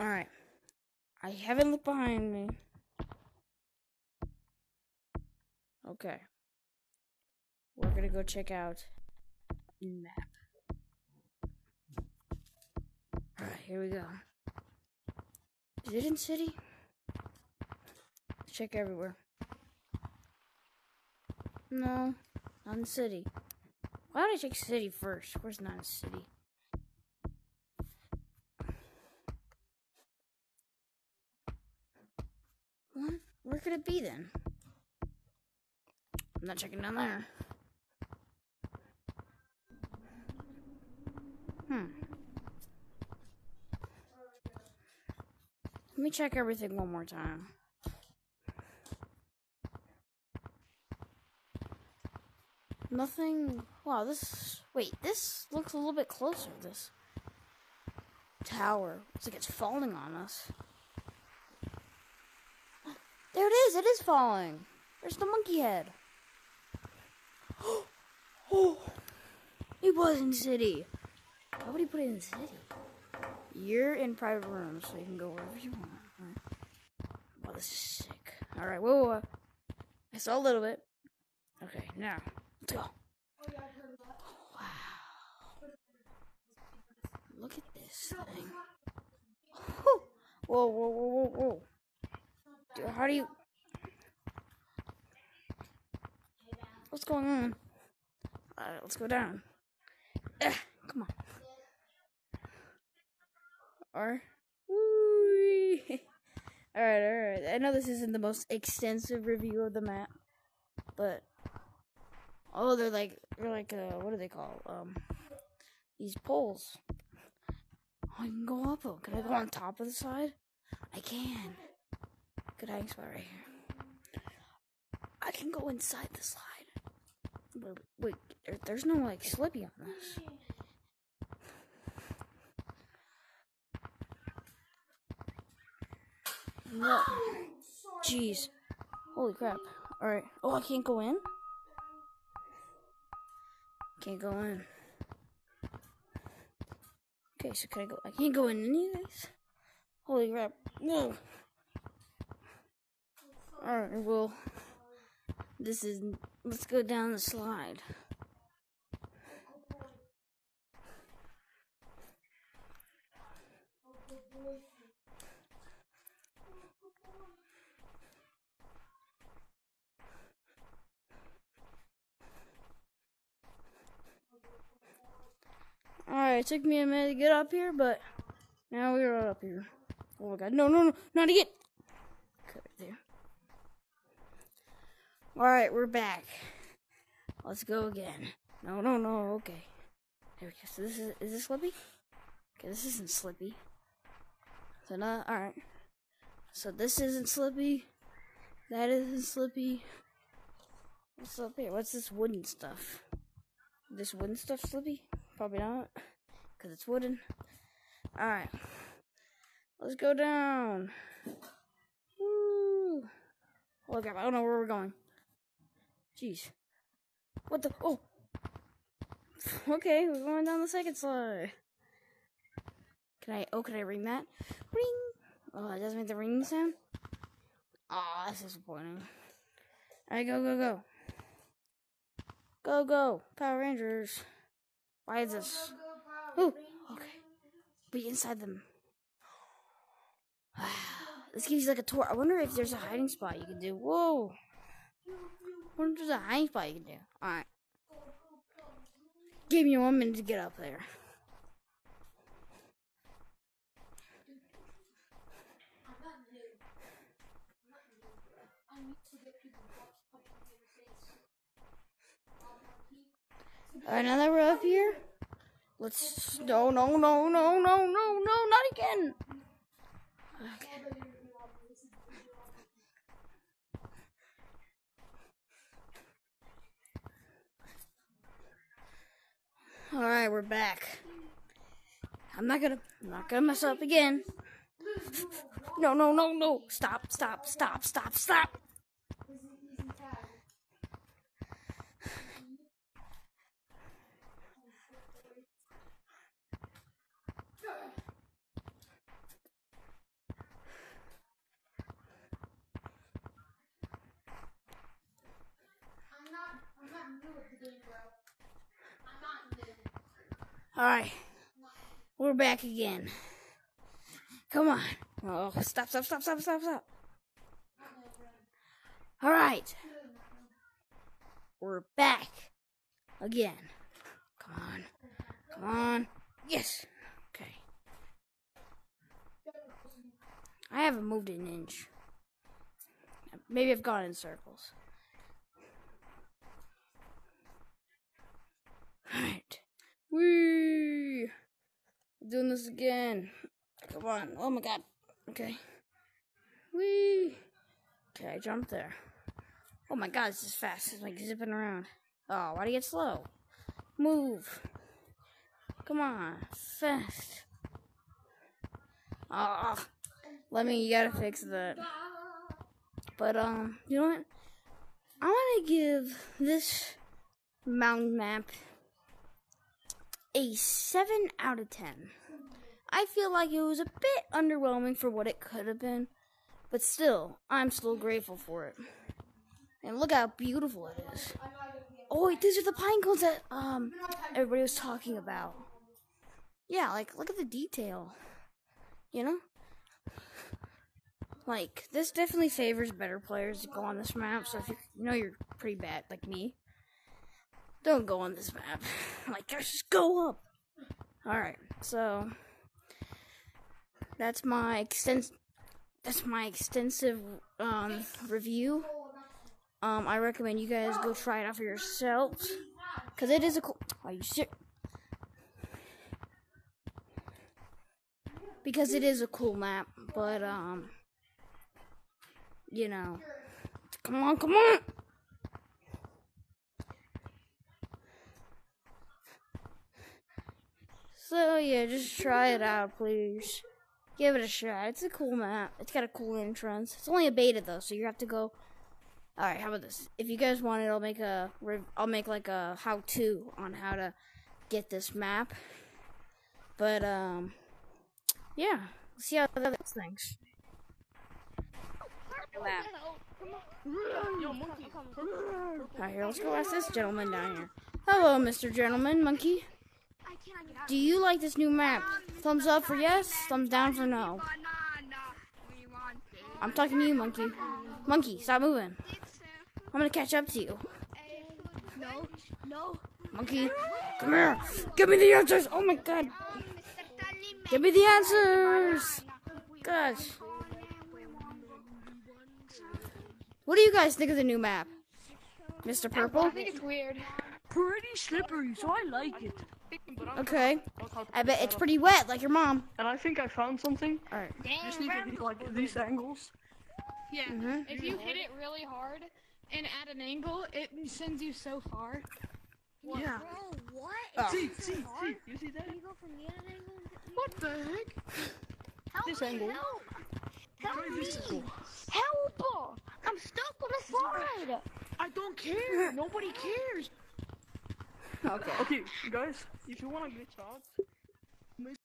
Alright. I haven't looked behind me. Okay. We're gonna go check out map. Alright, here we go. Is it in city? Check everywhere. No, not in city. Why don't I check city first? Where's not a city? Where could it be then? I'm not checking down there. Hmm. Let me check everything one more time. Nothing. Wow, this. Wait, this looks a little bit closer. This tower. It's like it's falling on us. It is. It is falling. There's the monkey head. oh, it was in city. Why would he put it in city? You're in private rooms, so you can go wherever you want. Right. Wow, this is sick. All right, whoa, whoa. I saw a little bit. Okay, now let's go. Wow. Look at this thing. Whoa, whoa, whoa, whoa, whoa. Dude, how do you? What's going on? Alright, let's go down. Ugh, come on. Or. Alright, alright. I know this isn't the most extensive review of the map, but. Oh, they're like. They're like, uh, what do they call? Um. These poles. Oh, I can go up them. Can I go on top of the side? I can. Good hiding spot right here. I can go inside the slide. Wait, wait there, there's no like slippy on this. No. Jeez. Holy crap. Alright. Oh, I can't go in? Can't go in. Okay, so can I go? I can't go in any of these? Holy crap. Whoa. Alright, well, this is. Let's go down the slide. Alright, it took me a minute to get up here, but now we're up here. Oh my god, no, no, no, not again! Cut it there. Alright, we're back. Let's go again. No, no, no, okay. There we go. So this is, is this Slippy? Okay, this isn't Slippy. So not, alright. So this isn't Slippy. That isn't Slippy. What's up here? What's this wooden stuff? This wooden stuff Slippy? Probably not. Because it's wooden. Alright. Let's go down. Woo. Look, I don't know where we're going. Jeez. What the? Oh. Okay, we're going down the second slide. Can I? Oh, can I ring that? Ring. Oh, it doesn't make the ringing sound. Ah, oh, that's disappointing. Alright, go, go, go. Go, go, Power Rangers. Why is this? Oh, okay. Be inside them. Wow. This gives you like a tour. I wonder if there's a hiding spot you can do. Whoa. I does a you can do. Alright. Give me one minute to get up there. That we're up here, let's. No, no, no, no, no, no, no, not again! Okay. Alright, we're back. I'm not gonna I'm not gonna mess up again. No, no, no, no. Stop, stop, stop, stop, stop. Alright. We're back again. Come on. Oh, stop, stop, stop, stop, stop, stop. Alright. We're back again. Come on. Come on. Yes. Okay. I haven't moved an inch. Maybe I've gone in circles. Alright. Whee! Doing this again. Come on. Oh my god. Okay. Whee! Okay, I jumped there. Oh my god, this is fast. It's like zipping around. Oh, why do you get slow? Move. Come on. Fast. Oh, let me, you gotta fix that. But, um, you know what? I want to give this mountain map a 7 out of 10. I feel like it was a bit underwhelming for what it could have been, but still, I'm still grateful for it. And look how beautiful it is. Oh wait, these are the pine cones that um everybody was talking about. Yeah, like look at the detail. You know? Like this definitely favors better players to go on this map. So if you know you're pretty bad, like me, don't go on this map. like just go up. All right, so that's my extens. That's my extensive um, review. Um, I recommend you guys go try it out for yourselves, cause it is a cool. Are you sick? Because it is a cool map, but um, you know, come on, come on. So yeah, just try it out, please. Give it a shot. It's a cool map. It's got a cool entrance. It's only a beta though, so you have to go. All right, how about this? If you guys want it, I'll make a. I'll make like a how-to on how to get this map. But um, yeah. Let's see how that things. Alright, here, let's go ask this gentleman down here. Hello, Mr. Gentleman Monkey. Do you like this new map? Thumbs up for yes, thumbs down for no. I'm talking to you, Monkey. Monkey, stop moving. I'm gonna catch up to you. No, no. Monkey, come here. Give me the answers. Oh my god. Give me the answers. Gosh. What do you guys think of the new map? Mr. Purple? I think it's weird. Pretty slippery, so I like it. Okay. I bet it's pretty wet, like your mom. And I think I found something. Alright. Just need to be like these angles. Yeah. Mhm. If you hit it really hard and at an angle, it sends you so far. Yeah. what? Oh. See, see, see. You see that? What the heck? Help This me, angle. Help, help Try me. angle. Help! I'm stuck on the side. I don't care. Nobody cares. Okay. Okay, guys, if you want a good shot,